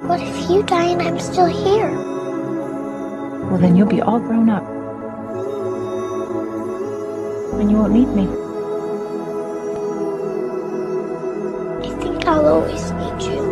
What if you die and I'm still here? Well, then you'll be all grown up. And you won't need me. I think I'll always need you.